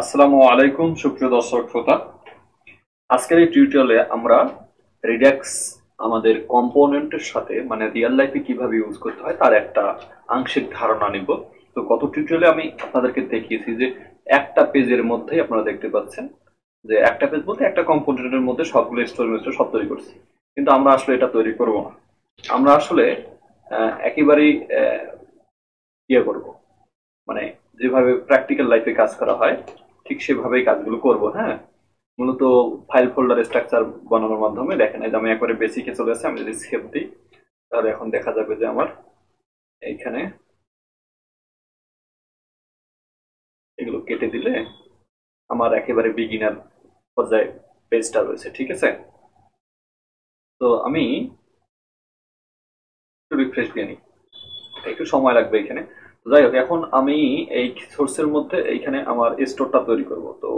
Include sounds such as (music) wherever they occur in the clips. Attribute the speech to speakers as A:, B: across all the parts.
A: আসসালামু আলাইকুম, সুপ্রিয় দর্শক শ্রোতা। আজকের এই টিউটোরিয়ালে আমরা রিডাক্স আমাদের কম্পোনেন্টের সাথে মানে রিয়েল লাইফে কীভাবে ইউজ করতে হয়, তার একটা আংশিক ধারণা নিব। তো গত টিউটোরিয়ালে আমি আপনাদেরকে দেখিয়েছি যে একটা পেজের মধ্যেই আপনারা দেখতে পাচ্ছেন যে একটা পেজ বলতে একটা কম্পোনেন্টের মধ্যে সবগুলো স্টোরি মিস্টোর সব তৈরি করছি। কিন্তু আমরা আসলে এটা তৈরি করব না। আমরা আসলে একেবারেই ইয়ে করব। মানে যেভাবে প্র্যাকটিক্যাল লাইফে কাজ করা হয় ঠিক সেভাবেই কাজগুলো করব হ্যাঁ? মূলত ফাইল ফোল্ডার স্ট্রাকচার বানানোর মাধ্যমে দেখেন, এই যে আমি একবারে বেসিকে চলে আসছি, আমি যদি সেভ দিই, তাহলে এখন দেখা যাবে যে আমার এইখানে এগুলো কেটে দিলে আমার একেবারে বিগিনার পর্যায়ে পেজটা রয়েছে, ঠিক আছে? তো আমি একটু রিফ্রেশ দিয়ে নিই। একটু সময় লাগবে এখানে। যাই হোক, এখন আমি এই সোর্সের মধ্যে এইখানে আমার স্টোরটা তৈরি করব। তো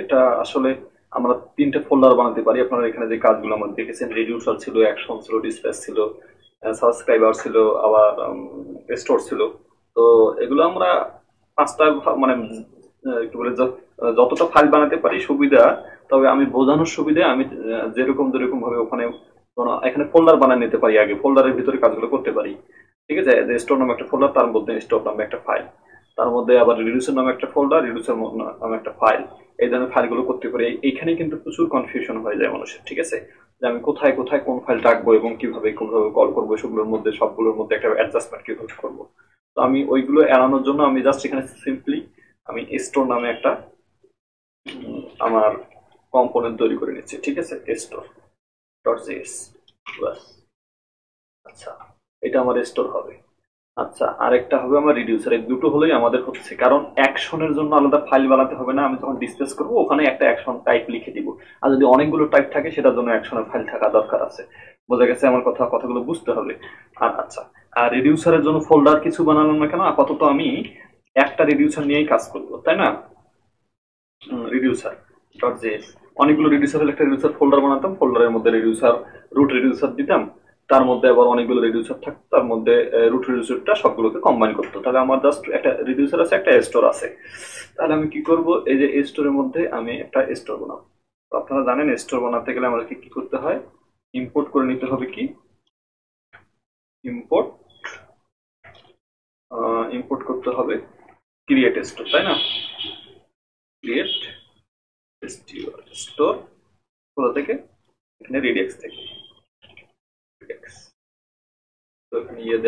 A: এটা আসলে আমরা তিনটে ফোল্ডার বানাতে পারি। আপনারা এখানে যে কাজগুলো আমরা দেখেছেন রেডিউসার ছিল অ্যাকশন ছিল ডিসপ্লেস ছিল সাবস্ক্রাইবার ছিল, আবার স্টোর ছিল। তো এগুলো আমরা পাঁচটা মানে একটু বলে যতটা ফাইল বানাতে পারি সুবিধা, তবে আমি বোঝানোর সুবিধা আমি যেরকম যেরকম ভাবে ওখানে এখানে ফোল্ডার বানিয়ে নিতে পারি আগে। ফোল্ডারের ভিতরে কাজগুলো করতে পারি। ঠিক আছে? যে স্টোর নামে একটা ফোল্ডার তার মধ্যে স্টোর নামে একটা ফাইল তার মধ্যে আবার রিডিউসার নামে একটা ফোল্ডার রিডিউসার নামে একটা ফাইল এই ধরনের ফাইলগুলো করতে পারি। এই- এইখানে কিন্তু প্রচুর কনফিউশন হয়ে যায় মানুষের, ঠিক আছে? যে আমি কোথায় কোথায় কোন ফাইল রাখব এবং কীভাবে কোনভাবে কল করব সেগুলোর মধ্যে, সবগুলোর মধ্যে একটা অ্যাডজাস্টমেন্ট কীভাবে করব? তো আমি ওইগুলো এড়ানোর জন্য আমি জাস্ট এখানে সিম্পলি আমি স্টোর নামে একটা আমার কম্পোনেন্ট তৈরি করে নিচ্ছি, ঠিক আছে? স্টোর ডট জিএস আচ্ছা। এটা আমার স্টোর হবে। আচ্ছা আরেকটা হবে আমার রিডিউসার এই দুটো হলেই আমাদের হচ্ছে। কারণ অ্যাকশনের জন্য আলাদা ফাইল বানাতে হবে না। আমি যখন ডিসপ্লেস করব, ওখানে একটা অ্যাকশন টাইপ লিখে দিব। আর যদি অনেকগুলো টাইপ থাকে, সেটার জন্য অ্যাকশনের ফাইল থাকা দরকার আছে। বোঝা গেছে আমার কথা, কথাগুলো বুঝতে হবে। আর আচ্ছা আর রিডিউসারের জন্য ফোল্ডার কিছু বানালাম না কেন? আপাতত আমি একটা রিডিউসার নিয়েই কাজ করব, তাই না? রিডিউসার ডট জেএস অনেকগুলো রিডিউসারের একটা রিডিউসার ফোল্ডার বানাতাম। ফোল্ডারের মধ্যে রিডিউসার রুট রিডিউসার দিতাম। তার মধ্যে আবার অনেকগুলো রিডিউসার থাকতো তার মধ্যে রুট রিডিউসারটা সবগুলোকে কম্বাইন করতো তাহলে আমার জাস্ট একটা রিডিউসার আছে, একটা স্টোর আছে। তাহলে আমি কি করব? এই যে স্টোরের মধ্যে আমি একটা স্টোর বানাবো। আপনারা জানেন স্টোর বানাতে গেলে আমাদেরকে কি করতে হয়? ইম্পোর্ট করে নিতে হবে কি? ইম্পোর্ট ইম্পোর্ট করতে হবে ক্রিয়েট স্টোর তাই না? ক্রিয়েট স্টোর কোথা থেকে? এখানে রিডেক্স থেকে। এখানে ইয়ে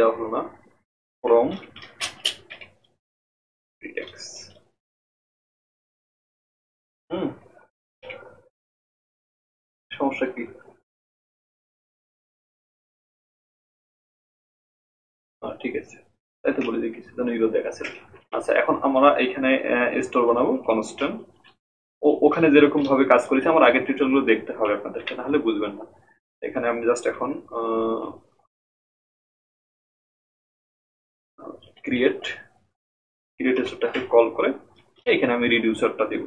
A: কি? ঠিক আছে। তাই তো বলে দিই যেন ইউরো আচ্ছা এখন আমরা এইখানে স্টোর বানাবো কনস্ট্যান্ট ও, ওখানে যেরকম ভাবে কাজ করেছি, আমার আগের টিউটোরিয়ালগুলো দেখতে হবে আপনাদেরকে, নাহলে বুঝবেন না। এখানে আমি জাস্ট এখন ক্রিয়েট ক্রিয়েট স্টোরটাকে কল করে এখানে আমি রিডিউসারটা দিব।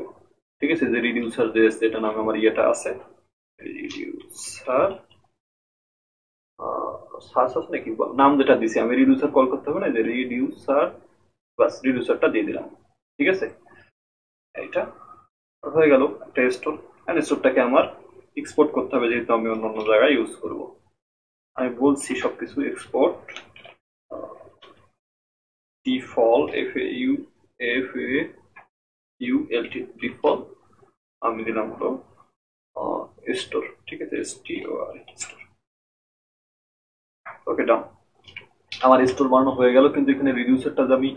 A: ঠিক আছে? যে রিডিউসার যে যেটা নামে আমার ইয়েটা আছে। রিডিউসার সার্চ আছে নাকি? নাম যেটা দিছি, আমি রিডিউসার কল করতে হবে না যে রিডিউসার বাস রিডিউসারটা দিয়ে দিলাম। ঠিক আছে? এইটা হয়ে গেল, একটা স্টোর আর স্টোরটাকে আমার এক্সপোর্ট করতে হবে যেহেতু আমি অন্য অন্য জায়গায় ইউজ করব। আমি বলছি সবকিছু export default F A U F A U L T default আমি দিলাম হলো স্টোর ঠিক আছে S T O R store ওকে ডান আমার স্টোর বানানো হয়ে গেল, কিন্তু এখানে রিডিউসারটা যে আমি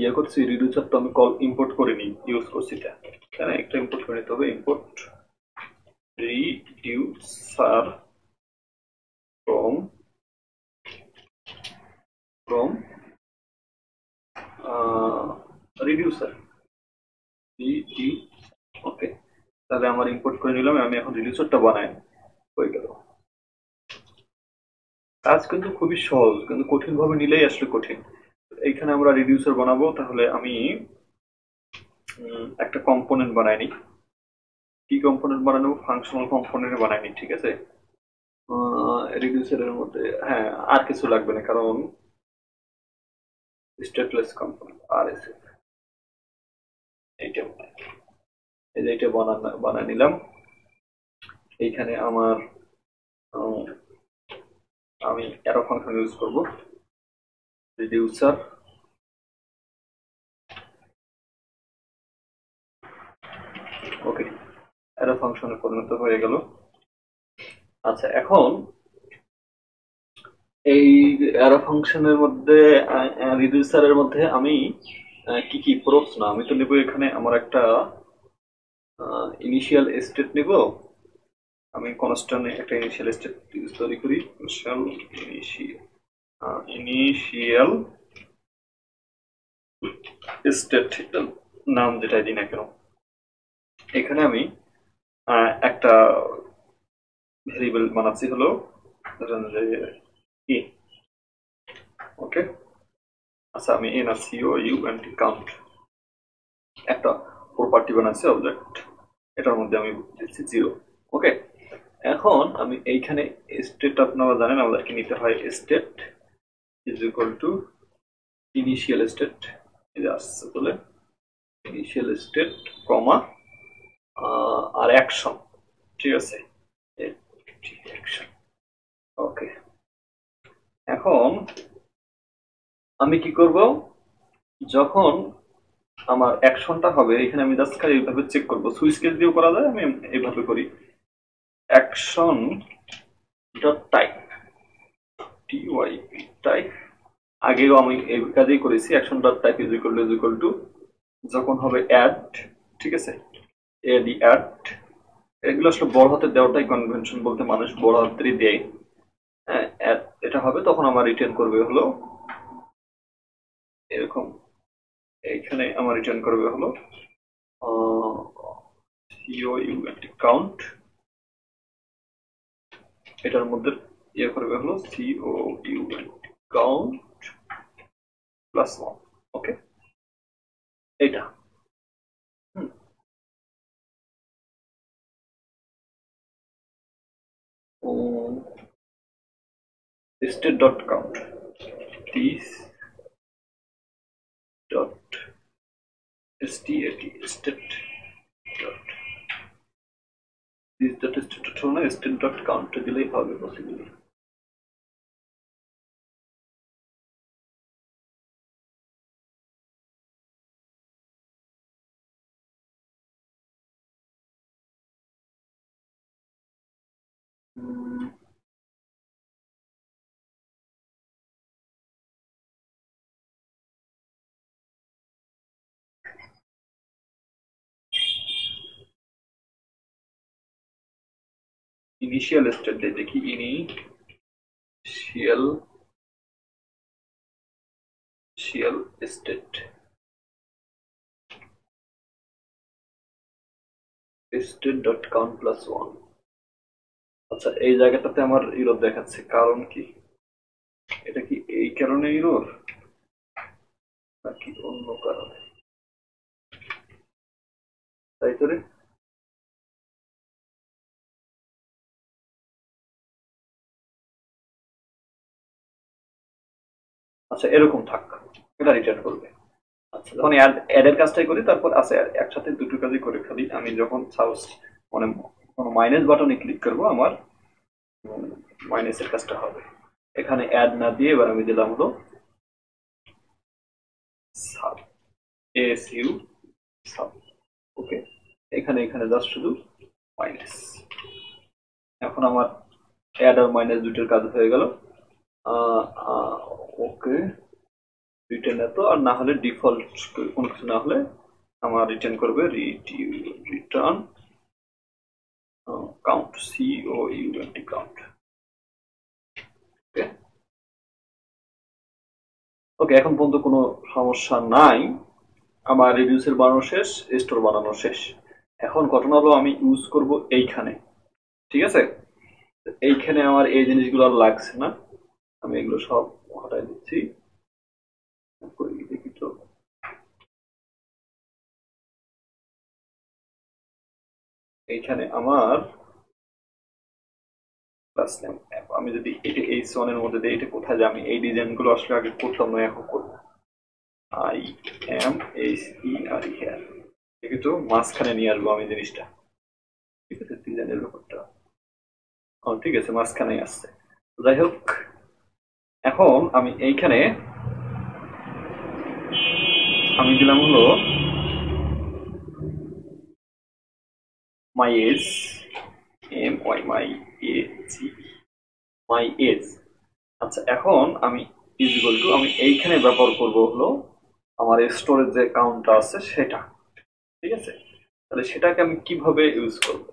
A: ইয়ে করছি রিডিউসারটা আমি কল ইম্পোর্ট করিনি ইউজ করছি এটা। এখানে একটা ইম্পোর্ট করে নিতে হবে import reducer from from reducer reduce okay তাহলে আমার ইম্পোর্ট করে নিলাম, আমি এখন রিডিউসারটা বানাই। হয়ে গেল। কাজ কিন্তু খুবই সহজ, কিন্তু কঠিন ভাবে নিলেই আসলে কঠিন। এইখানে আমরা রিডিউসার বানাবো, তাহলে আমি একটা কম্পোনেন্ট বানাই নি কি কম্পোনেন্ট বানানো ফাংশনাল কম্পোনেন্ট বানাই নি ঠিক আছে? রিডিউসারের মধ্যে হ্যাঁ আর কিছু লাগবে না, কারণ স্টেটলেস কম্পোনেন্ট আর এস এইটা এই যে এইটা বানান, বানায় নিলাম। এইখানে আমার আমি অ্যারো ফাংশন ইউজ করব। রিডিউসার অ্যারো ফাংশনে পরিণত হয়ে গেল। আচ্ছা এখন এই অ্যারো ফাংশনের মধ্যে রিডিউসারের মধ্যে আমি কি কি প্রশ্ন আমি তো নেব এখানে আমার একটা ইনিশিয়াল স্টেট নেব। আমি কনস্ট্যান্ট একটা ইনিশিয়াল স্টেট তৈরি করি। ইনিশিয়াল ইনিশিয়াল স্টেট নাম যেটাই দিই না কেন। এখানে আমি একটা ভেরিয়েবল বানাচ্ছি হলো এ ওকে আচ্ছা আমি N R C O U and count একটা প্রপার্টি বানাচ্ছি অবজেক্ট এটার মধ্যে আমি দিচ্ছি জিরো ওকে এখন আমি এইখানে স্টেট আপনারা জানেন, আমাদেরকে নিতে হয় state is equal to initial state আসছে বলে ইনিশিয়াল স্টেট কমা আর অ্যাকশন ঠিক আছে? অ্যাকশন ওকে এখন আমি কি করব? যখন আমার অ্যাকশনটা হবে, এখানে আমি জাস্ট খালি এইভাবে চেক করব। সুইচ কেস দিয়েও করা যায়, আমি এইভাবে করি। Action dot type T Y P type আগেও আমি এই কাজেই করেছি। Action dot type is equal to is equal to যখন হবে অ্যাড ঠিক আছে? এডি অ্যাড এগুলো আসলে বড় হাতে দেওয়াটাই কনভেনশন বলতে মানুষ বড় হাতেরই দেয়। হ্যাঁ এটা হবে, তখন আমার রিটার্ন করবে হলো, এরকম। এইখানে আমার রিটার্ন করবে হলো সিও ইউএনটি কাউন্ট এটার মধ্যে ইয়ে করবে হলো C O U N T count plus one okay এটা state dot count this dot stat state dot this dot state dot হলো না state dot count দিলেই হবে পসিবলি initial state दे ini. Shell initial state. State dot count plus one. আচ্ছা এই জায়গাটাতে আমার ইউরোপ দেখাচ্ছে কারণ কি? এটা কি এই কারণে ইউরোর নাকি অন্য কারণে? তাই তো রে? আচ্ছা এরকম থাক এটা রিটার্ন করবে। আচ্ছা। যখন অ্যাড অ্যাডের কাজটাই করি তারপর আছে একসাথে দুটো কাজই করে খালি আমি যখন সাউস মানে কোনো মাইনাস বাটনে ক্লিক করব আমার মাইনাসের কাজটা হবে। এখানে অ্যাড না দিয়ে এবার আমি দিলাম হলো sub S U sub okay এখানে এখানে জাস্ট শুধু মাইনাস এখন আমার অ্যাড আর মাইনাস দুটোর কাজ হয়ে গেল। ওকে রিটার্ন এত, আর না হলে ডিফল্ট কোনো কিছু না হলে আমার রিটার্ন করবে return count C O U N T count okay okay এখন পর্যন্ত কোনো সমস্যা নাই। আমার রিডিউসের বানানো শেষ স্টোর বানানো শেষ। এখন ঘটনা হলো আমি ইউজ করব এইখানে। ঠিক আছে? এইখানে আমার এই জিনিসগুলো আর লাগছে না। আমি এগুলো সব হটাই দিচ্ছি দেখি তো এইখানে আমার আমি যদি এটা এই সনের মধ্যে দিই এটা কোথায় যে আমি এই ডিজাইনগুলো আসলে আগে করতাম না এখন করব। I M H E R একটু মাঝখানে নিয়ে আসব আমি জিনিসটা। ঠিক আছে ডিজাইনের ব্যাপারটা। ও, ঠিক আছে, মাঝখানেই আসছে। যাই হোক, এখন আমি এইখানে আমি দিলাম হলো my age M Y my A G my age আচ্ছা এখন আমি ইজিকল টু আমি এইখানে ব্যবহার করব হলো আমার স্টোরেজ যে অ্যাকাউন্টটা আছে সেটা, ঠিক আছে? তাহলে সেটাকে আমি কীভাবে ইউজ করব?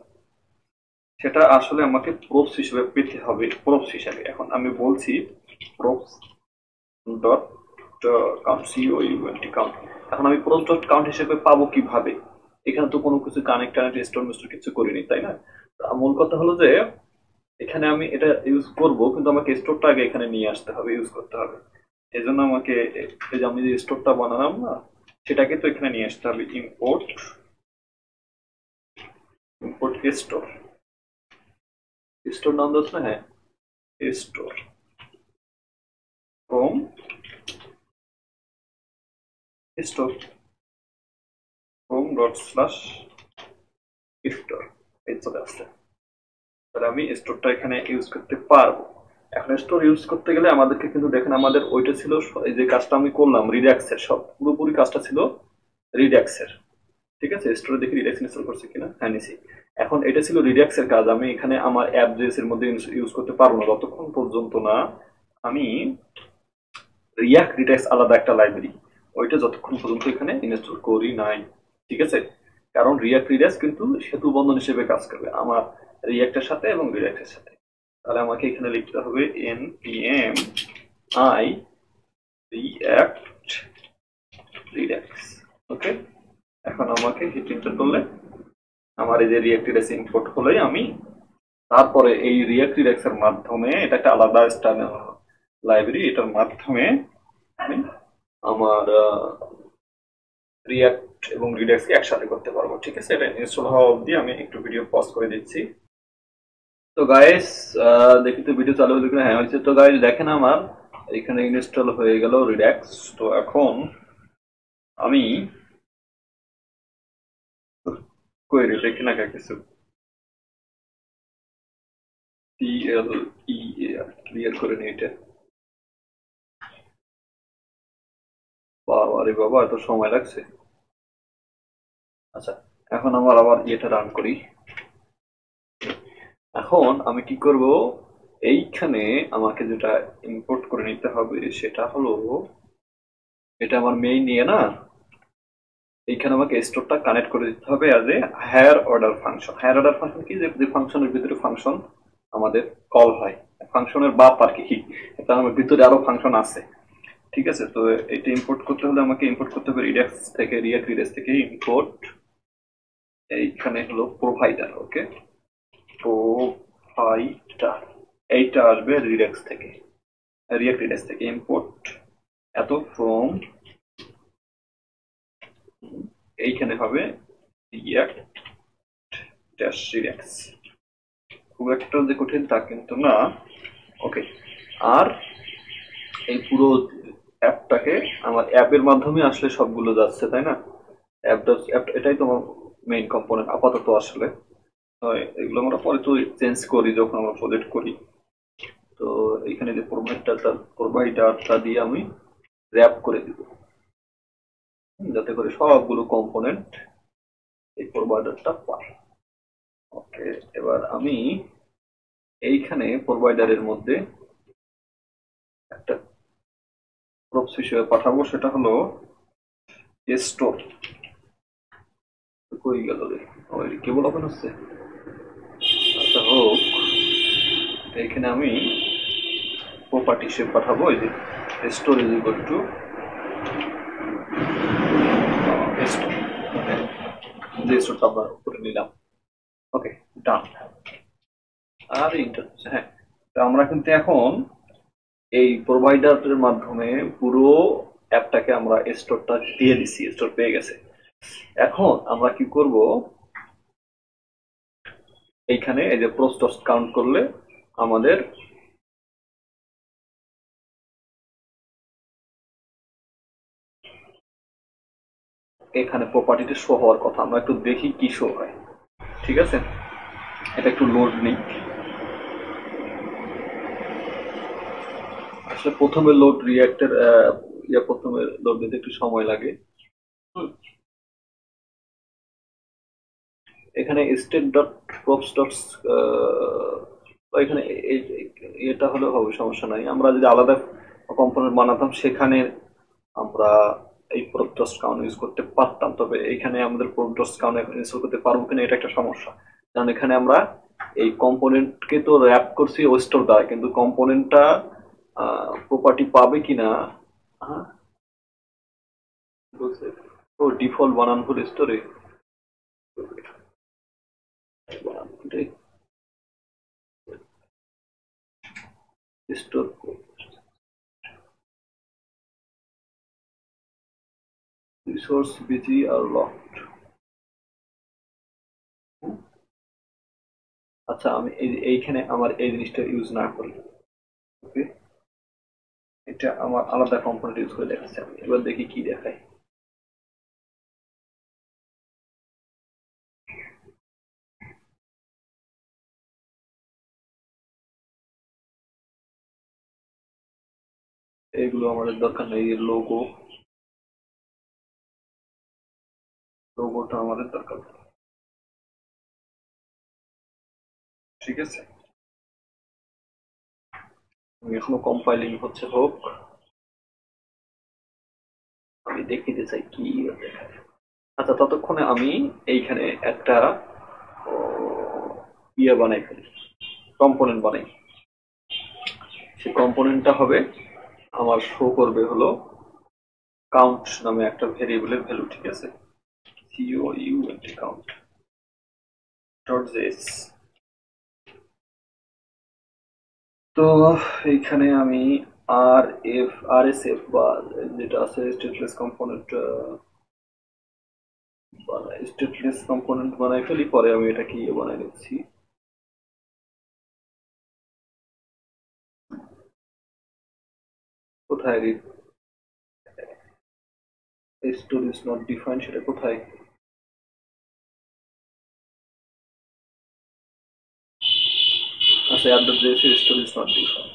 A: সেটা আসলে আমাকে প্রোপস হিসেবে পেতে হবে প্রোপস হিসেবে। এখন আমি বলছি props dot count C O U N T count এখন আমি প্রোপস ডট কাউন্ট হিসেবে পাবো কীভাবে? এখানে তো কোনো কিছু কানেক্ট কানেক্ট স্টোর মিস্টোর কিছু করিনি, তাই না? মূল কথা হলো যে, এখানে আমি এটা ইউজ করব, কিন্তু আমাকে স্টোরটা আগে এখানে নিয়ে আসতে হবে ইউজ করতে হবে। এই জন্য আমাকে এই যে আমি যে স্টোরটা বানালাম না, সেটাকে তো এখানে নিয়ে আসতে হবে ইম্পোর্ট ইম্পোর্ট স্টোর স্টোর নাম না? হ্যাঁ store from store dot slash store, এই চলে আসছে। তাহলে আমি স্টোরটা এখানে ইউজ করতে পারব। এখন স্টোর ইউজ করতে গেলে আমাদেরকে কিন্তু দেখেন আমাদের ওইটা ছিল এই যে কাজটা আমি করলাম রিড্যাক্সের সব পুরোপুরি কাজটা ছিল রিড্যাক্সের ঠিক আছে? স্টোরে দেখি রিড্যাক্স ইনস্টল করছে কিনা? হ্যাঁ নিছি। এখন এটা ছিল রিড্যাক্সের কাজ। আমি এখানে আমার অ্যাপ জেস এর মধ্যে ইউজ করতে পারব না। ততক্ষণ পর্যন্ত না আমি রিয়াক্ট রিড্যাক্স আলাদা একটা লাইব্রেরি ওইটা যতক্ষণ পর্যন্ত এখানে ইনস্টল করি নাই। ঠিক আছে? কারণ রিয়াক্ট রিড্যাক্স কিন্তু সেতু বন্ধন হিসেবে কাজ করবে, আমার রিয়াক্টের সাথে এবং রিয়াক্টের সাথে। তাহলে আমাকে এখানে লিখতে হবে N P M I react redux okay? এখন আমাকে হিট এন্টার করলে, আমার এই যে রিয়াক্ট রিড্যাক্স ইম্পোর্ট হলেই আমি তারপরে এই রিয়াক্ট রিড্যাক্স এর মাধ্যমে এটা একটা আলাদা লাইব্রেরি এটার মাধ্যমে আমি আমার রিয়াক্ট এবং রিড্যাক্সকে একসাথে করতে পারব, ঠিক আছে? এটা ইনস্টল হওয়া অবধি আমি একটু ভিডিও পজ করে দিচ্ছি। তো গাইস দেখি তো ভিডিও চালু হলো হ্যাঁ হয়েছে। তো গাইস দেখেন আমার, এখানে ইনস্টল হয়ে গেল রিড্যাক্স তো এখন আমি কোয়েরি দেখি না কিছু? টিএল ই ক্লিয়ার করে নি এটা। বাবা বাবা, এত সময় লাগছে। আচ্ছা এখন আমার আবার ইয়েটা রান করি। এখন আমি কি করব? এইখানে আমাকে যেটা ইম্পোর্ট করে নিতে হবে সেটা হলো, এটা আমার মেইন নিয়ে না? এইখানে আমাকে স্টোরটা কানেক্ট করে দিতে হবে as a higher order function higher order function কি? যে ফাংশনের ভিতরে ফাংশন আমাদের কল হয়। ফাংশনের বাপ আর কি। এটা আমার ভিতরে আরও ফাংশন আছে। ঠিক আছে, তো এটা ইম্পোর্ট করতে হলে আমাকে ইম্পোর্ট করতে হবে রিডাক্স থেকে রিয়াক্ট রিডাক্স থেকে ইম্পোর্ট এইখানে হলো প্রোভাইডার ওকে প্রোভাইডার এইটা আসবে রিডাক্স থেকে রিয়াক্ট রিডাক্স থেকে ইম্পোর্ট এত ফ্রম এইখানে হবে রিয়াক্ট ড্যাশ রিডাক্স খুব একটা যে কঠিন তা কিন্তু না ওকে আর এই পুরো অ্যাপটাকে আমার অ্যাপের মাধ্যমে আসলে সবগুলো যাচ্ছে, তাই না? অ্যাপটা এটাই তোমার মেইন কম্পোনেন্ট আপাতত আসলে। এগুলো আমরা পরে তো চেঞ্জ করি যখন আমরা প্রজেক্ট করি। তো এখানে যে প্রোভাইডারটা প্রোভাইডারটা দিয়ে আমি র্যাপ করে দিব। যাতে করে সবগুলো কম্পোনেন্ট এই প্রোভাইডারটা পায় ওকে এবার আমি এইখানে প্রোভাইডারের মধ্যে প্রপস হিসেবে পাঠাবো, সেটা হলো স্টোর কই গেল রে? কেবল ওপেন হচ্ছে। আচ্ছা হোক, এখানে আমি প্রপার্টি হিসেবে পাঠাবো, এই যে store is equal to store যে স্টোরটা আমরা উপরে নিলাম। ওকে ডান আর ইন্টার হ্যাঁ আমরা কিন্তু এখন এই প্রোভাইডারের মাধ্যমে পুরো অ্যাপটাকে আমরা স্টোরটা দিয়ে দিছি, স্টোর পেয়ে গেছে। এখন আমরা কি করব? এইখানে এই যে প্রস্টস কাউন্ট করলে আমাদের এখানে প্রপার্টিতে শো হওয়ার কথা। আমরা একটু দেখি কি শো হয়। ঠিক আছে? এটা একটু লোড নেই। আসলে প্রথমে লোড রিয়াক্টের ইয়া প্রথমে লোড দিতে একটু সময় লাগে। এখানে স্টেট ডট প্রপস ডট এখানে এটা হলে হবে, সমস্যা নাই। আমরা যদি আলাদা কম্পোনেন্ট বানাতাম, সেখানে আমরা এই প্রোডক্টস কাউন্ট ইউজ করতে পারতাম। তবে এখানে আমাদের প্রোডক্টস কাউন্ট এখন ইনস্টল করতে পারব কিনা, এটা একটা সমস্যা। কারণ এখানে আমরা এই কম্পোনেন্টকে তো র্যাপ করছি ওয়েস্টোর দ্বারা, কিন্তু কম্পোনেন্টটা প্রপার্টি পাবে কিনা হ্যাঁ? বলছে, ও ডিফল্ট বানান করে স্টোরে স্টোর resource or locked আচ্ছা আমি এই- এইখানে আমার এই জিনিসটা ইউজ না করি। ওকে এটা আমার আলাদা কম্পোনেন্ট ইউজ করে দেখাচ্ছি আমি। এবার দেখি কি দেখায়। এগুলো আমাদের দরকার নেই লোগো লোগোটা আমাদের দরকার। ঠিক আছে? এখনও কম্পাইলিং হচ্ছে, হোক। আমি দেখিতে চাই কি আচ্ছা ততক্ষণে আমি এইখানে একটা ইয়ে বানাই ফেলি। কম্পোনেন্ট বানাই। সেই কম্পোনেন্টটা হবে, আমার শো করবে হলো কাউন্ট নামে একটা ভেরিয়েবলের ভ্যালু ঠিক আছে? C O U N T count dot JS তো এইখানে আমি আর এফ আর এস এফ বা যেটা আছে স্টেটলেস কম্পোনেন্ট স্টেটলেস কম্পোনেন্ট বানাই ফেলি, পরে আমি এটাকে ইয়ে বানাই নিচ্ছি। কোথায় স্টোর ইজ নট ডিফাইন সেটা কোথায় at the place store is not define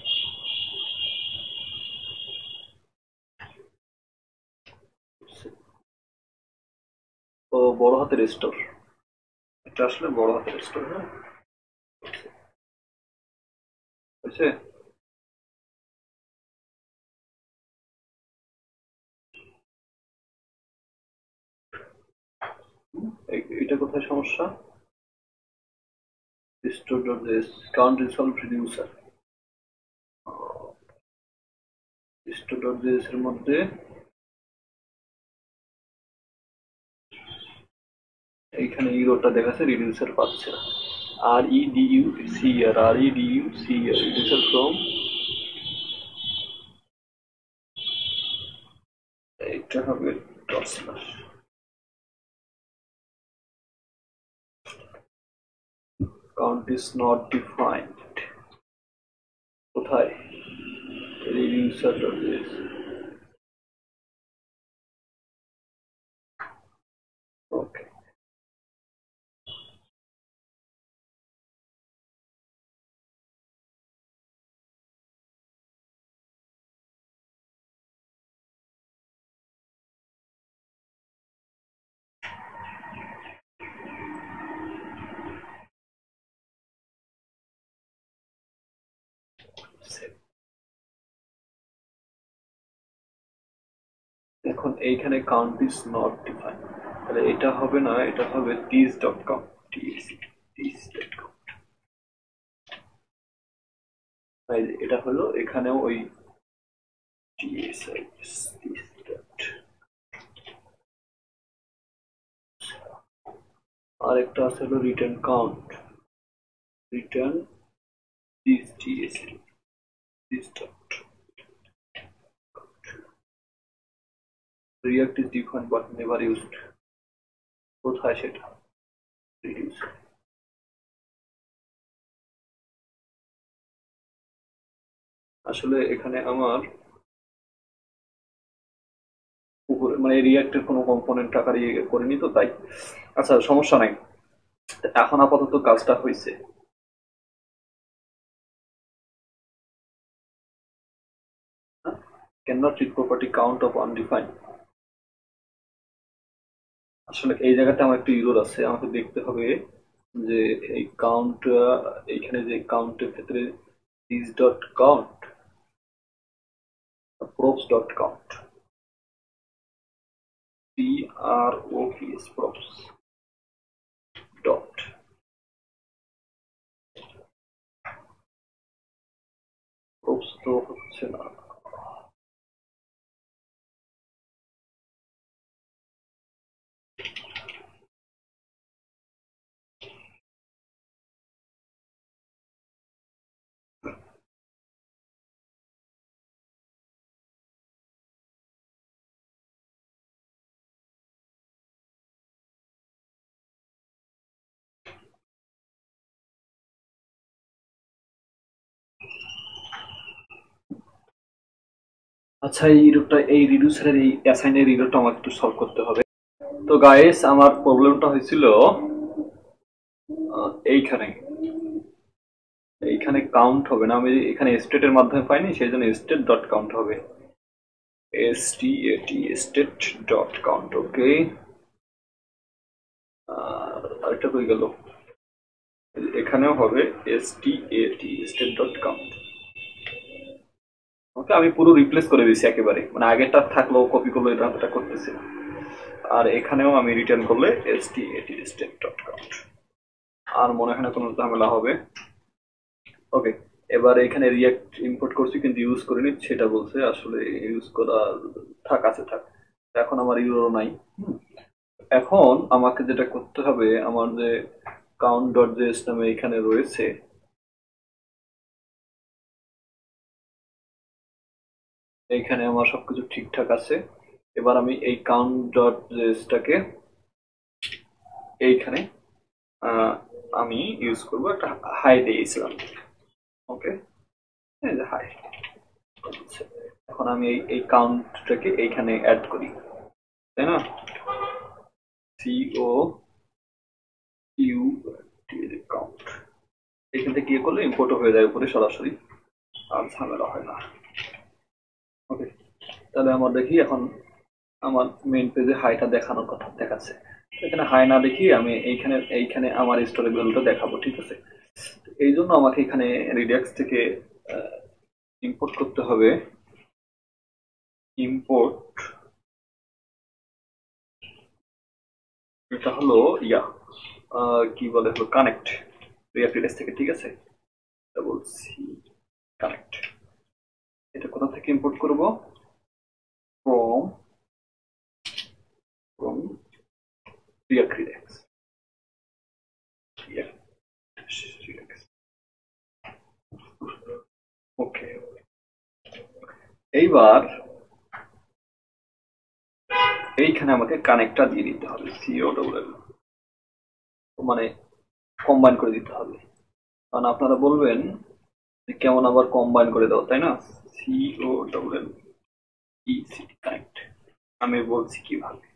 A: তো বড় হাতের স্টোর। এটা আসলে বড় হাতের স্টোর হ্যাঁ। এ- এটা কোথায় সমস্যা? Store dot JS count resolve reducer store dot JS এর মধ্যে এইখানে ইউরোটা দেখাচ্ছে রিডিউসার পাচ্ছে R E D U C R R E D U C R reducer from এটা হবে dot slash count is not defined কোথায় reducer dot this এইখানে কাউন্ট ইজ নট ডিফাইন তাহলে এটা হবে না, এটা হবে this dot com this dot com এটা হলো এখানেও ওই dot। আরেকটা আছে হলো return count return this TS this dot React is defined but never used. কোথায় সেটা Reduce. আসলে এখানে আমার উপরে মানে রিয়াক্টের কোনো কম্পোনেন্ট আকারে ইয়ে করিনি তো তাই আচ্ছা সমস্যা নাই এখন আপাতত কাজটা হয়েছে cannot read property count of undefined আসলে এই জায়গাটা আমার একটু ইরোর আছে। আমাকে দেখতে হবে যে এই কাউন্ট এইখানে যে কাউন্টের ক্ষেত্রে this dot count props dot count P R O P S dot props তো হচ্ছে না। আচ্ছা এই রিডোটা এই রিডিউসারের এই অ্যাসাইনের রিডোটা আমাকে একটু সলভ করতে হবে। তো গাইস আমার প্রবলেমটা হয়েছিল এইখানে। এইখানে কাউন্ট হবে না, আমি এখানে স্টেটের মাধ্যমে পাইনি, সেই জন্য স্টেট ডট কাউন্ট হবে। S T A T state dot count okay আরেকটা কই গেল। এখানেও হবে S T A T state dot count okay আমি পুরো রিপ্লেস করে দিয়েছি একেবারে। মানে আগেরটা থাকলেও কপি করলে এটা এটা করতেছি। আর এখানেও আমি রিটার্ন করলে এস টি এটি স্টেপ ডট আর মনে হয় না কোনো ঝামেলা হবে। ওকে, এবার এখানে রিয়াক্ট ইম্পোর্ট করছি, কিন্তু ইউজ করিনি, সেটা বলছে আসলে ইউজ করা থাক, আছে থাক। এখন আমার ইউরো নাই এখন আমাকে যেটা করতে হবে, আমার যে কাউন্ট ডট জেস নামে এখানে রয়েছে এইখানে আমার সবকিছু ঠিকঠাক আছে। এবার আমি এই কাউন্ট ডট জেসটাকে এইখানে আমি ইউজ করব একটা হাই দিয়েছিলাম। ওকে হাই এখন আমি এই এই কাউন্টটাকে এইখানে অ্যাড করি। তাই না? সিও ইউ কাউন্ট এখান থেকে ইয়ে করলে ইম্পোর্ট হয়ে যায় উপরে সরাসরি। আর ঝামেলা হয় না। ওকে তাহলে আমার দেখি এখন আমার মেইন পেজে হাইটা দেখানোর কথা দেখাচ্ছে। এখানে হাই না দেখি আমি এইখানে এইখানে আমার স্টোরেজ ভ্যালুটা দেখাবো, ঠিক আছে? এই জন্য আমাকে এখানে রিডাক্স থেকে ইম্পোর্ট করতে হবে। ইম্পোর্ট এটা হলো ইয়া কি বলে হলো কানেক্ট রিয়াক্ট থেকে, ঠিক আছে? এটা বলছি কানেক্ট এটা কোথা থেকে ইম্পোর্ট করব। From from Redux. ওকে এইবার এইখানে আমাকে কানেক্টটা দিয়ে দিতে হবে সিও ডবল মানে কম্বাইন করে দিতে হবে। কারণ আপনারা বলবেন কেমন আবার কম্বাইন করে দাও, তাই না? C O double E C connect আমি বলছি কীভাবে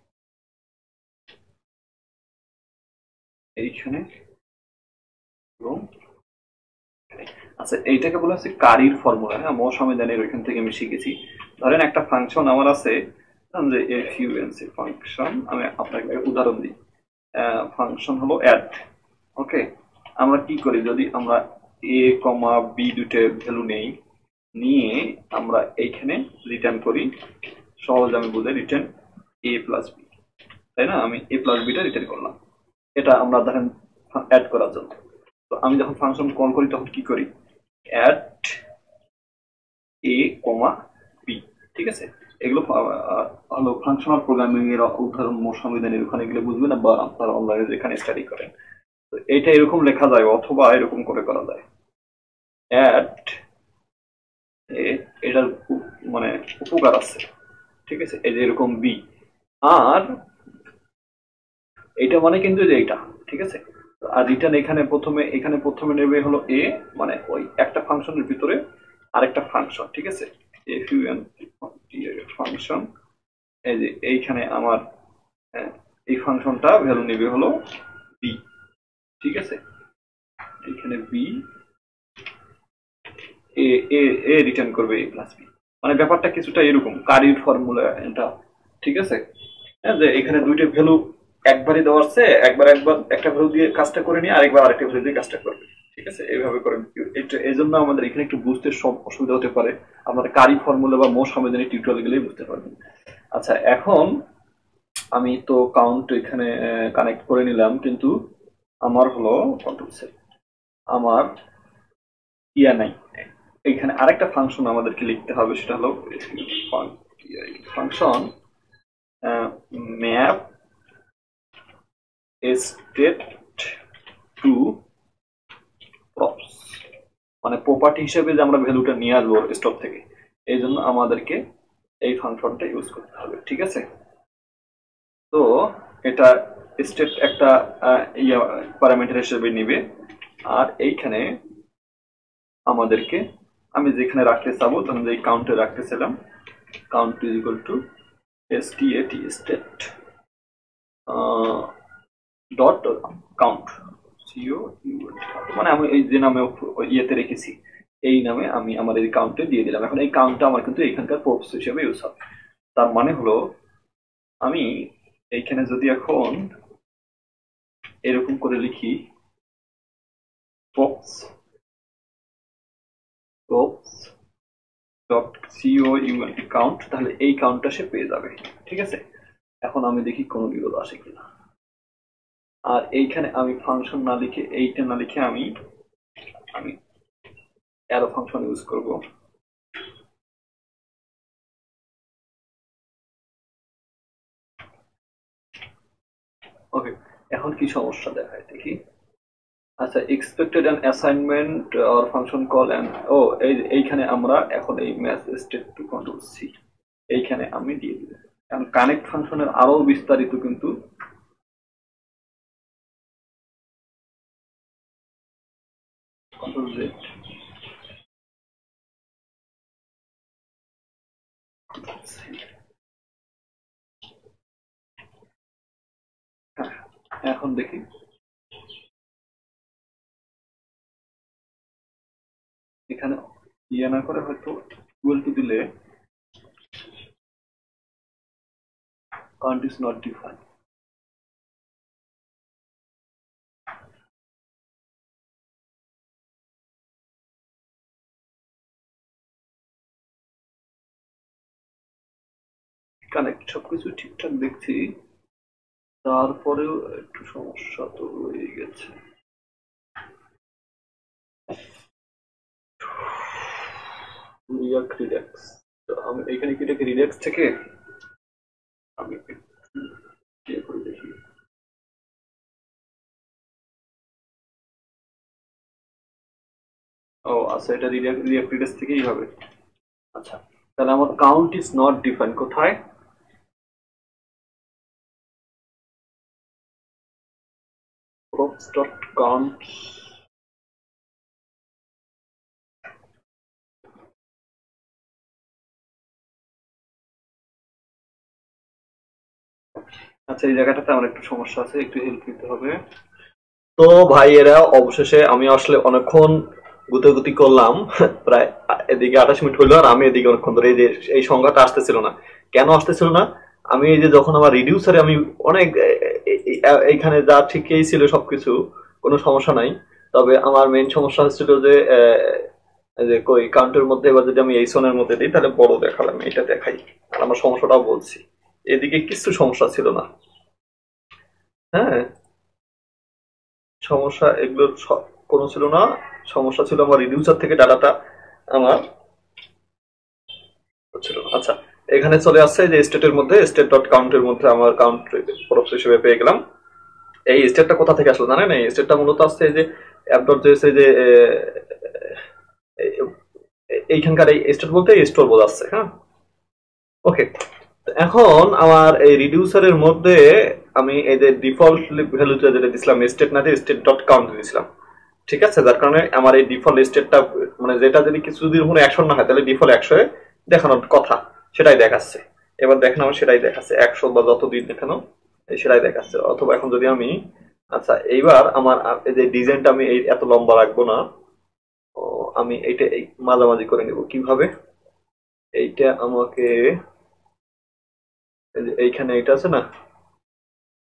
A: এইখানে এবং আচ্ছা এইটাকে বলা হচ্ছে কারির ফর্মুলা হ্যাঁ? মো সংবিধানের ওইখান থেকে আমি শিখেছি। ধরেন একটা ফাংশন আমার আছে যে এফ ইউ এন ফাংশন আমি আপনাকে উদাহরণ দিই। ফাংশন হলো অ্যাড ওকে আমরা কি করি? যদি আমরা এ কমা বি দুটো ভ্যালু নেই, নিয়ে আমরা এইখানে রিটার্ন করি। সহজ আমি বুঝে রিটার্ন এ প্লাস বি তাই না? আমি এ প্লাস বিটা রিটার্ন করলাম। এটা আমরা ধরেন অ্যাড করার জন্য। তো আমি যখন ফাংশন কল করি, তখন কি করি? অ্যাড এ কমা বি ঠিক আছে? এগুলো হলো ফাংশনাল প্রোগ্রামিং এর উদাহরণ মোট সংবিধানের ওখানে গেলে বুঝবেন, বা আপনারা অনলাইনে যেখানে স্টাডি করেন। এটা এরকম লেখা যায় অথবা এরকম করে করা যায়। অ্যাড এটার মানে উপকার আছে। ঠিক আছে? এই যে এরকম বি আর এটা মানে কিন্তু যে এইটা ঠিক আছে? আর রিটার্ন এখানে প্রথমে এখানে প্রথমে নেবে হলো এ মানে ওই একটা ফাংশনের ভিতরে আরেকটা ফাংশন ঠিক আছে? ফাংশন। এই যে এইখানে আমার হ্যাঁ, এই ফাংশনটা ভ্যালু নেবে হলো ঠিক আছে? এখানে বি এ এ রিটার্ন করবে এ প্লাস বি মানে ব্যাপারটা কিছুটা এরকম, কারির ফর্মুলা এটা, ঠিক আছে? হ্যাঁ যে এখানে দুইটা ভ্যালু একবারই দেওয়া আছে, একবার একবার একটা ভ্যালু দিয়ে কাজটা করে নিয়ে আরেকবার আরেকটা ভ্যালু দিয়ে কাজটা করবে, ঠিক আছে? এইভাবে করেন এই জন্য আমাদের এখানে একটু বুঝতে সব অসুবিধা হতে পারে। আপনারা কারি ফর্মুলা বা মোট সংবেদনের টিউটোরিয়াল গেলেই বুঝতে পারবেন। আচ্ছা এখন আমি তো কাউন্ট এখানে কানেক্ট করে নিলাম, কিন্তু আমার হলো কন্ট্রোল সেট আমার ইয়া নাই। এখানে আরেকটা ফাংশন আমাদেরকে লিখতে হবে, সেটা হলো function map state to props মানে প্রপার্টি হিসেবে যে আমরা ভ্যালুটা নিয়ে আসব স্টক থেকে, এই জন্য আমাদেরকে এই ফাংশনটা ইউজ করতে হবে, ঠিক আছে? তো এটা স্টেট একটা ইয়া প্যারামিটার হিসেবে নিবে। আর এইখানে আমাদেরকে, আমি যেখানে রাখতে চাবো ধরুন যে কাউন্টে রাখতেছিলাম count is equal to S T A T state dot count C O মানে আমি এই যে নামে ইয়েতে রেখেছি, এই নামে আমি আমার এই কাউন্টে দিয়ে দিলাম। এখন এই কাউন্টটা আমার কিন্তু এখানকার প্রপস হিসেবে ইউজ হবে। তার মানে হলো, আমি এইখানে যদি এখন এরকম করে লিখি props props dot C O U L T count তাহলে এই কাউন্টটা সে পেয়ে যাবে, ঠিক আছে? এখন আমি দেখি কোনো বিরোধ আসে কিনা। আর এইখানে আমি ফাংশন না লিখে, এইটা না লিখে আমি আমি অ্যারো ফাংশন ইউজ করব। ওকে এখন কি সমস্যা দেখায় দেখি। আচ্ছা expected an assignment or function call and ও এই, এইখানে আমরা এখন এই math state to control C এইখানে আমি দিয়ে দিই কারণ কানেক্ট ফাংশনের আরও বিস্তারিত কিন্তু কন্ট্রোল জেড এখন দেখি। এখানে ইয়ে না করে হয়তো ইকুয়াল টু দিলে count is not defined connect সবকিছু ঠিকঠাক দেখছি। তারপরেও একটু সমস্যা তো রয়ে গেছে। রিয়াক্ট রিল্যাক্স আমি এখানে কি এটাকে রিল্যাক্স থেকে? আমি ইয়ে করে দেখি। ও আচ্ছা এটা রিয়াক্ট রিল্যাক্স থেকেই হবে। আচ্ছা তাহলে আমার কাউন্ট ইজ নট ডিফাইন কোথায়? Count আচ্ছা এই জায়গাটাতে আমার একটু সমস্যা আছে, একটু হেল্প নিতে হবে। তো ভাই, এরা অবশেষে আমি আসলে অনেকক্ষণ গুতাগুতি করলাম, (laughs) প্রায় এদিকে আঠাশ মিনিট হইল আর আমি এদিকে অনেকক্ষণ ধরে এই যে, এই সংখ্যাটা আসতেছিল না। কেন আসতেছিল না? আমি এই যে যখন আমার রিডিউসারে আমি অনেক এইখানে যা ঠিকই ছিল সবকিছু, কোনো সমস্যা নাই। তবে আমার মেইন সমস্যা হচ্ছিল যে যে কই কাউন্টের মধ্যে এবার যদি আমি এই সোনের মধ্যে দিই, তাহলে বড় দেখালাম এটা দেখাই। আর আমার সমস্যাটাও বলছি। এদিকে কিছু সমস্যা ছিল না। হ্যাঁ? সমস্যা এগুলো কোনো ছিল না। সমস্যা ছিল আমার রিডিউসার থেকে ডাটাটা আমার এখানে চলে আসছে যে স্টেটের মধ্যে স্টেট ডট কাউন্টের মধ্যে আমার কাউন্ট প্রপস হিসেবে পেয়ে গেলাম। এই স্টেটটা কোথা থেকে আসলো জানেন? এই স্টেটটা মূলত আসছে যে অ্যাপ ডট জেএস যে এইখানকার এই স্টেট বলতে স্টোর বোঝাচ্ছে হ্যাঁ? ওকে এখন আমার এই রিডিউসারের মধ্যে আমি এই যে ডিফল্ট ভ্যালুটা যেটা দিছিলাম স্টেট না দিয়ে স্টেট ডট কাউন্ট দিয়েছিলাম ঠিক আছে? যার কারণে আমার এই ডিফল্ট স্টেটটা মানে যেটা যদি কিছু যদি কোনো অ্যাকশন না হয়, তাহলে ডিফল্ট একশো দেখানোর কথা। সেটাই দেখাচ্ছে। এবার দেখেন আমার সেটাই দেখাচ্ছে। একশো বা যত দিন দেখানো সেটাই দেখাচ্ছে। অথবা এখন যদি আমি আচ্ছা এইবার আমার যে ডিজাইনটা আমি এত লম্বা রাখব না আমি এইটা এই মাঝামাঝি করে নেব। কীভাবে? এইটা আমাকে এইখানে এটা আছে না?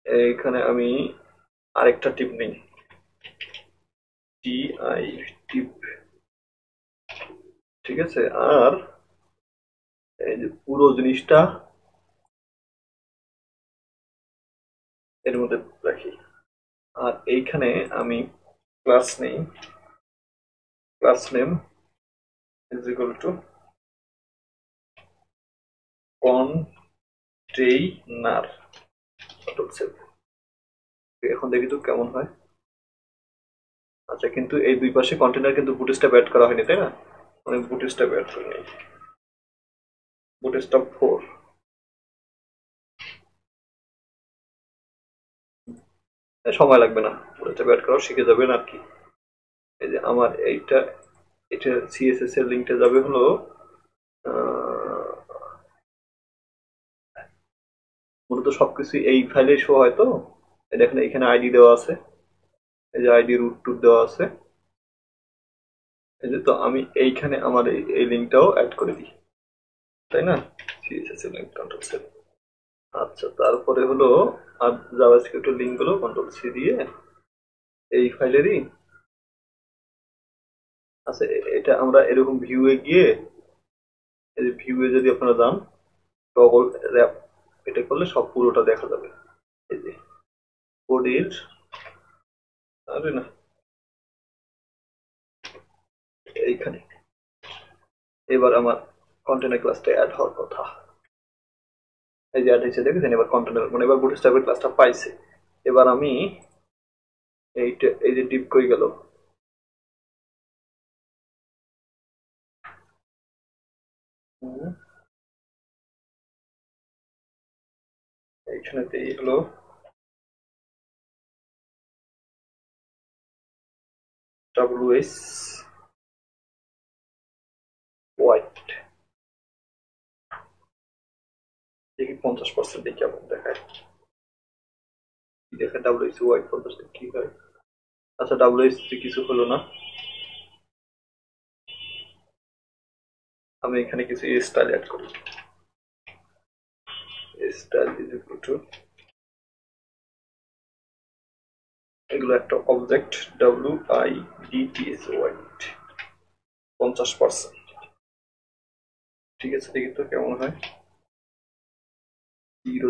A: এইখানে আমি আরেকটা টিপ নেই। T I tip. ঠিক আছে? আর এই যে পুরো জিনিসটা এর মধ্যে রাখি। আর এইখানে আমি ক্লাস নেই। Class name is equal to container এখন দেখি তো কেমন হয়। আচ্ছা কিন্তু এই দুই পাশে কন্টেনার কিন্তু বুটস্ট্যাপ অ্যাড করা হয়নি, তাই না? আমি বুটস্ট্যাপ অ্যাড করে বুটস্ট্যাপ ফোর সময় লাগবে না। বুটস্ট্যাপ অ্যাড করা শিখে যাবেন আর কি। এই যে আমার এইটা, এটা সিএসএস এর লিঙ্কটা যাবে হলো মূলত সবকিছু এই ফাইলে শো হয় তো? দেখেন এখানে আইডি দেওয়া আছে। এই যে আইডি রুট টুট দেওয়া আছে। এই যে তো আমি এইখানে আমার এই লিঙ্কটাও অ্যাড করে দিই। তাই না? কন্ট্রোল সেভ আচ্ছা তারপরে হলো আর জাভাস্ক্রিপ্টের লিঙ্কগুলো কন্ট্রোল সি দিয়ে এই ফাইলেরই আচ্ছা এটা আমরা এরকম ভিউয়ে গিয়ে এই যে ভিউয়ে যদি আপনারা যান টগল র্যাপ এটা করলে সব পুরোটা দেখা যাবে। এই যে বডির আরে না। এইখানে। এবার আমার কন্টেনার ক্লাসটা অ্যাড হওয়ার কথা। এই যে অ্যাড হয়েছে দেখেছেন? এবার কন্টেনার মানে এবার বুটস্ট্র্যাপের ক্লাসটা পাইছে। এবার আমি এইটা এই যে ডিপ কই গেল? হুম, এইখানেতেই হলো। WS হোয়াইট দেখি পঞ্চাশ পার্সেন্ট কেমন দেখায় দেখে ডাব্লিউএস হোয়াইট পঞ্চাশ কি হয় আচ্ছা ডাব্লিউএস কিছু হলো না আমি এখানে কিছু স্টাইল অ্যাড করি স্টাইল ইজ ইকুয়াল টু এগুলো একটা object W I DTS white পঞ্চাশ পার্সেন্ট ঠিক আছে দেখি তো কেমন হয় জিরো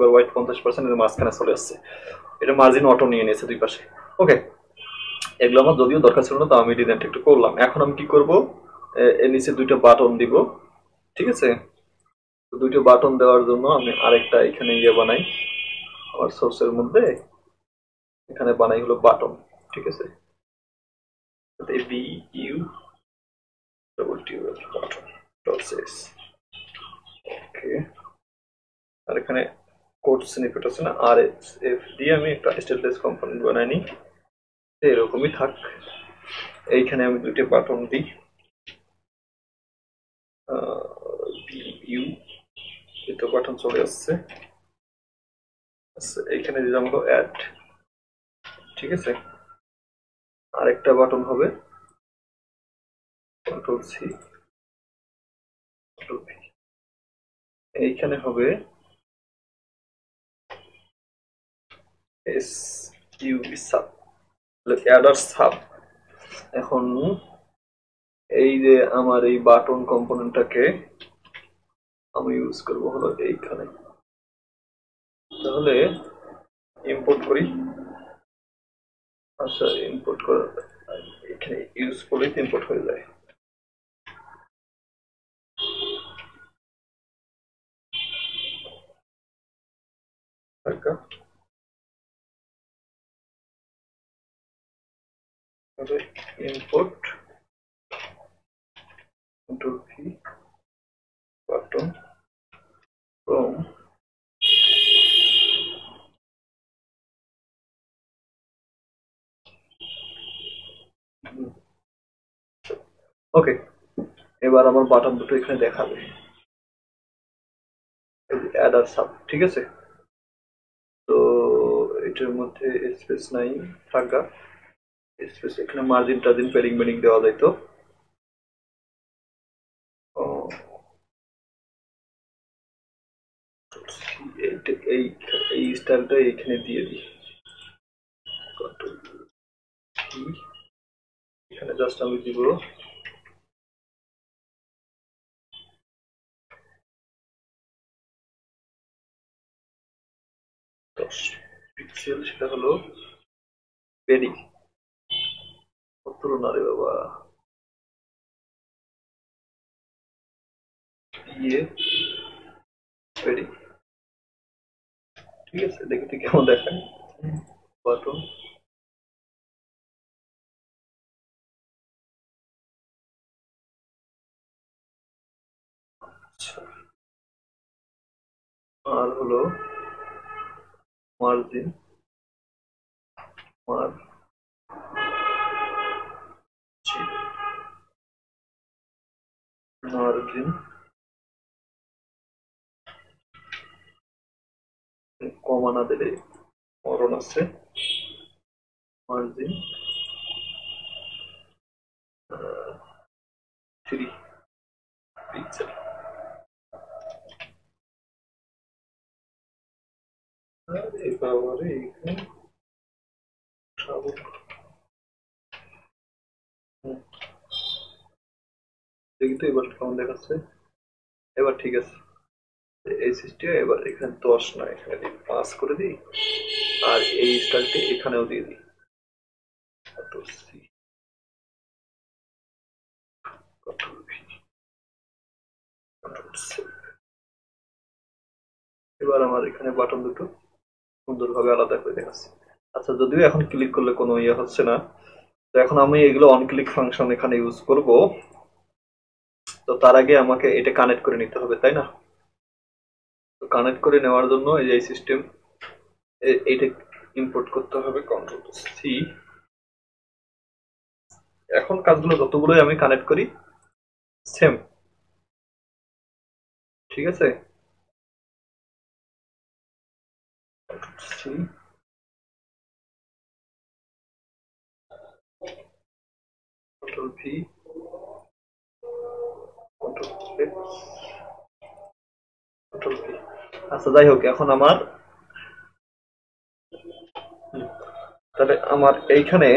A: এবার হোয়াইট পঞ্চাশ পার্সেন্ট মাঝখানে চলে আসছে। এটা মার্জিন অটো নিয়ে নিয়েছে দুই পাশে। ওকে এগুলো আমার যদিও দরকার ছিল না, তো আমি ডিজাইনটা একটু করলাম। এখন আমি কি করব? এর নিচে দুইটা বাটন দিব। ঠিক আছে? দুইটা বাটন দেওয়ার জন্য আমি আরেকটা এখানে ইয়ে বানাই। আমার সোর্সের মধ্যে। এখানে বানাই হলো বাটন ঠিক আছে? আর এখানে কোড স্নিপেট আছে না আর এফ দিয়ে আমি একটা স্টেটলেস কম্পোনেন্ট বানাই নি। এরকমই থাক। এইখানে আমি দুইটা বাটন দিই। ইউ দুটো বাটন চলে আসছে। আচ্ছা, এইখানে দিলাম হলো অ্যাড ঠিক আছে? আরেকটা বাটন হবে। কন্ট্রোল সি এইখানে হবে S U sub adder sub এখন এই যে আমার এই বাটন কম্পোনেন্টটাকে আমি ইউজ করব হলো এইখানে। তাহলে ইম্পোর্ট করি। আচ্ছা ইম্পোর্ট করার এখানে ইউজ করলেই ইম্পোর্ট হয়ে যায়। Dhaka input control V button from okay এবার আমার বাটন দুটো এখানে দেখাবে। অ্যাড আর সাব ঠিক আছে? তো এটার মধ্যে স্পেস নাই থাকা এখানে মার্জিন টার্জিন পেরিং মেরিং দেওয়া যাইতো এই এই স্টাইলটা এইখানে দিয়ে দিই এখানে জাস্ট আমি দিব দশ পিক্সেল সেটা হলো সত্তর না রে বাবা ইয়ে ঠিক আছে দেখতে কেমন দেখায় বাটন আচ্ছা আর হলো মার্জিন মার মার্জিন কমা না দিলে মরণ আছে। মার্জিন। থ্রি। পিক্সেল এবারে এখানে travel দেখি এবার কেমন দেখাচ্ছে। এবার ঠিক আছে। এই সিস্টেম এবার এখানে দশ না, এখানে দিই। পাঁচ করে দিই। আর এই স্টাইলটি এখানেও দিয়ে দিই। এবার আমার এখানে বাটন দুটো সুন্দরভাবে আলাদা করে দেখাচ্ছে। আচ্ছা যদিও এখন ক্লিক করলে কোনো ইয়ে হচ্ছে না, তো এখন আমি এগুলো অন ক্লিক ফাংশন এখানে ইউজ করব। তো তার আগে আমাকে এটা কানেক্ট করে নিতে হবে, তাই না? তো কানেক্ট করে নেওয়ার জন্য এই যে সিস্টেম এইটা ইম্পোর্ট করতে হবে কন্ট্রোল সি এখন কাজগুলো যতগুলোই আমি কানেক্ট করি সেম ঠিক আছে? কন্ট্রোল ভি আচ্ছা যাই হোক, এখন আমার তাহলে আমার এইখানে,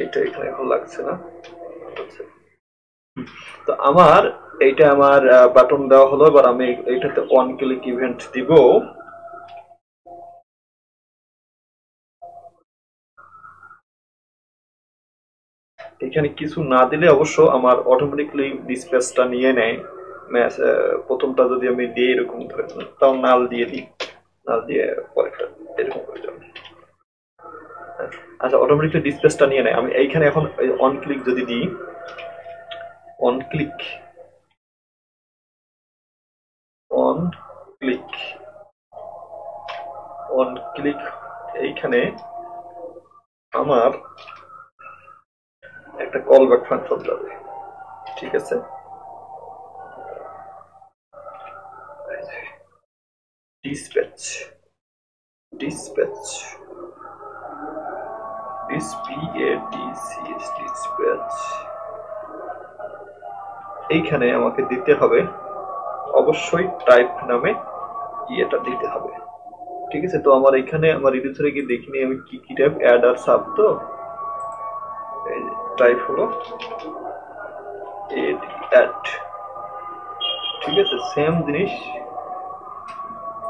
A: এইটা এখানে এখন লাগছে না। তো আমার, এইটা আমার বাটন দেওয়া হলো, এবার আমি এইটাতে ওয়ান ক্লিক ইভেন্ট দিব। এখানে কিছু না দিলে অবশ্য আমার অটোমেটিকলি ডিসপ্লেসটা নিয়ে নেয়। ম্যাচ প্রথমটা যদি আমি দিই এরকম ধরে তাও নাল দিয়ে দিই। নাল দিয়ে পরেরটা এরকম করে যাবে আচ্ছা অটোমেটিকলি ডিসপ্লেসটা নিয়ে নেয়। আমি এইখানে এখন অন ক্লিক যদি দিই on click on click on click এইখানে আমার একটা কল ব্যাক ফাংশন যাবে ঠিক আছে? Dispatch dispatch এইখানে আমাকে দিতে হবে। অবশ্যই টাইপ নামে ইয়েটা দিতে হবে। ঠিক আছে? তো আমার এখানে, আমার রিডিউসারে গিয়ে দেখিনি আমি কি কি টাইপ অ্যাড আর সাব তো? টাইপ হলো। ঠিক আছে সেম জিনিস।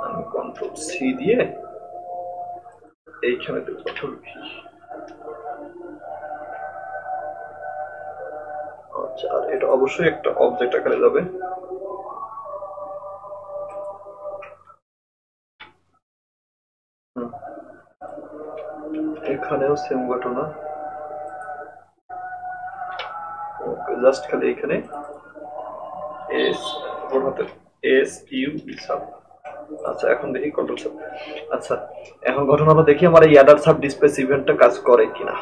A: আমি কন্ট্রোল সি দিয়ে এইখানে দেবো আচ্ছা আর এটা অবশ্যই একটা অবজেক্ট আকারে যাবে। এখানেও সেম ঘটনা। জাস্ট খালি এখানে এস বড় হাতের এস, ইউ, সাব। আচ্ছা এখন দেখি কন্ট্রোল সাব। আচ্ছা এখন ঘটনা হলো দেখি আমার এই অ্যাডার সাব ডিসপ্লেস ইভেন্টটা কাজ করে কিনা।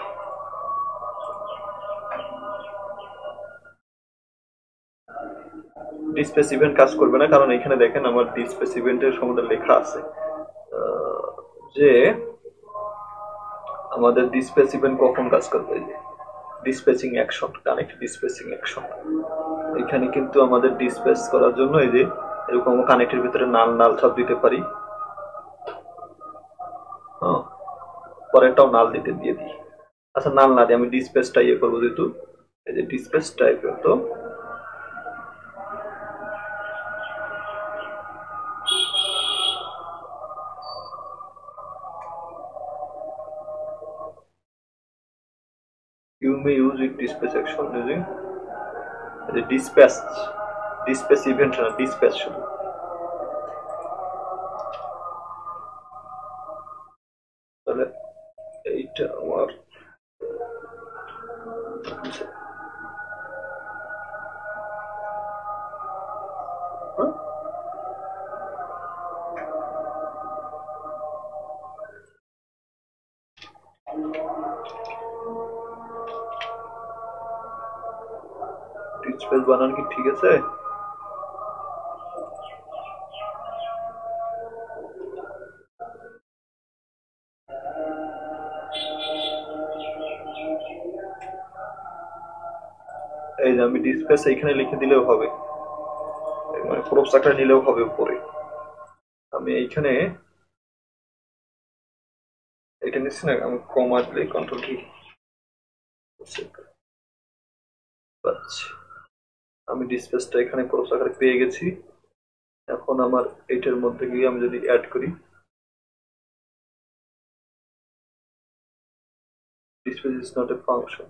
A: ডিসপ্লেস ইভেন্ট কাজ করবে না, কারণ এখানে দেখেন আমার ডিসপ্লেস ইভেন্টের সম্বন্ধে লেখা আছে। যে আমাদের ডিসপ্লেস ইভেন্ট কখন কাজ করবে? Displacing action connect dispatching action এখানে কিন্তু আমাদের ডিসপ্যাচ করার জন্য এই যে, এরকম কানেক্টের ভিতরে নাল নাল সব দিতে পারি। হ্যাঁ পরেরটাও নাল দিতে দিয়ে দিই। আচ্ছা নাল না দিয়ে আমি ডিসপ্যাচটা ইয়ে করব যেহেতু। এই যে ডিসপ্যাচ টাইপের তো It dispatch action using dispatch dispatch event না dispatch শুধু ঠিক আছে? এই যে আমি ডিসপ্লেস এইখানে লিখে দিলেও হবে। মানে প্রোপ আকারে নিলেও হবে উপরে। আমি এইখানে এটা নিচ্ছি না, আমি কম আসলে কন্ট্রোল কি আমি ডিসপ্লেসটা এখানে ক্রস আকারে পেয়ে গেছি। এখন আমার এইটার মধ্যে গিয়ে আমি যদি অ্যাড করি display is not a function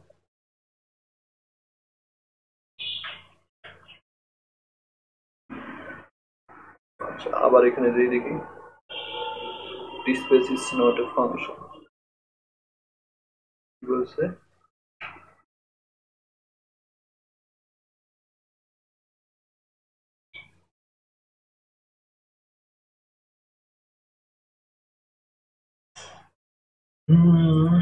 A: আচ্ছা আবার এখানে দিয়ে দেখি display is not a function বলছে? হুম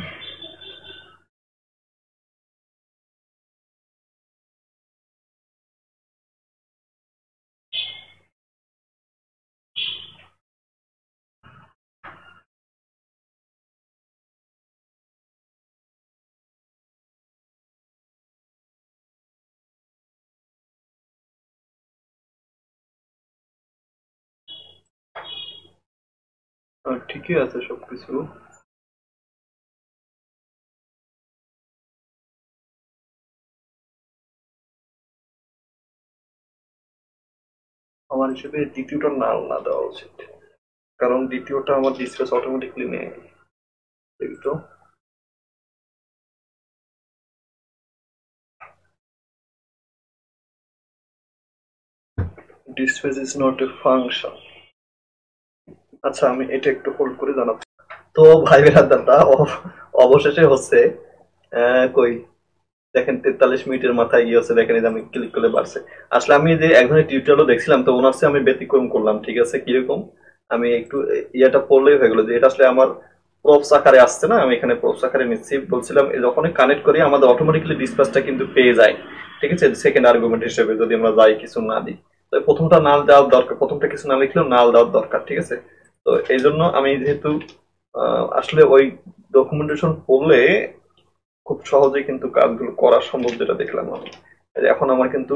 A: আহ, ঠিকই আছে সবকিছু হিসেবে দ্বিতীয়টা নাল না দেওয়া উচিত। কারণ দ্বিতীয়টা আমার ডিসপ্লেস অটোমেটিকলি নেয়। দেখি তো। Displace is not a function আচ্ছা আমি এটা একটু হোল্ড করে জানাচ্ছি। তো ভাই বেরাদারটা অবশেষে হচ্ছে কই? দেখেন তেতাল্লিশ মিনিটের মাথায় গিয়ে হচ্ছে, দেখেন আমি ক্লিক করলে বাড়ছে। আসলে আমি যে এক ধরনের টিউটোরিয়ালও দেখছিলাম, তো ওনার আমি ব্যতিক্রম করলাম, ঠিক আছে? কীরকম? আমি একটু ইয়েটা পড়লেই হয়ে গেলো যে এটা আসলে আমার প্রপস আকারে আসছে না, আমি এখানে প্রপস আকারে নিচ্ছি। বলছিলাম যখনই কানেক্ট করি, আমাদের অটোমেটিক্যালি ডিসপ্লেসটা কিন্তু পেয়ে যায়, ঠিক আছে? সেকেন্ড আর্গুমেন্ট হিসেবে যদি আমরা যাই, কিছু না দিই। তো প্রথমটা নাল দেওয়ার দরকার, প্রথমটা কিছু না লিখলেও নাল দেওয়ার দরকার, ঠিক আছে? তো এই জন্য আমি যেহেতু আসলে ওই ডকুমেন্টেশন পড়লে খুব সহজেই কিন্তু কাজগুলো করা সম্ভব যেটা দেখলাম আমি। এখন আমার কিন্তু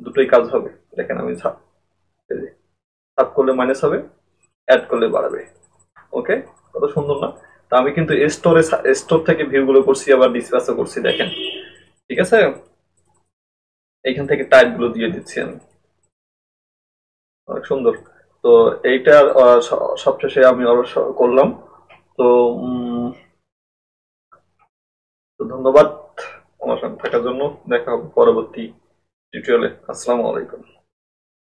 A: দুটোই কাজ হবে। দেখেন আমি ছাপ ছাপ করলে মাইনাস হবে অ্যাড করলে বাড়াবে। ওকে কত সুন্দর না? তা আমি কিন্তু স্টোরে স্টোর থেকে ভিউগুলো করছি, আবার ডিসপ্লেসও করছি, দেখেন। ঠিক আছে? এইখান থেকে টাইপগুলো দিয়ে দিচ্ছি আমি। অনেক সুন্দর। তো এইটার সবশেষে আমি অবশ্য করলাম। তো তো ধন্যবাদ আমার সঙ্গে থাকার জন্য। দেখা হবে পরবর্তী টিউটোরিয়ালে আসসালামু আলাইকুম।